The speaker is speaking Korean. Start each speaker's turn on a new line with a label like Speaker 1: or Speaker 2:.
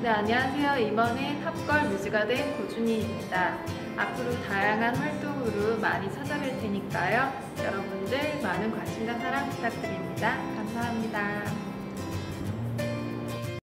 Speaker 1: 네, 안녕하세요. 이번에 탑걸 뮤즈가 된 고준희입니다. 앞으로 다양한 활동으로 많이 찾아뵐 테니까요. 여러분들 많은 관심과 사랑 부탁드립니다. 감사합니다.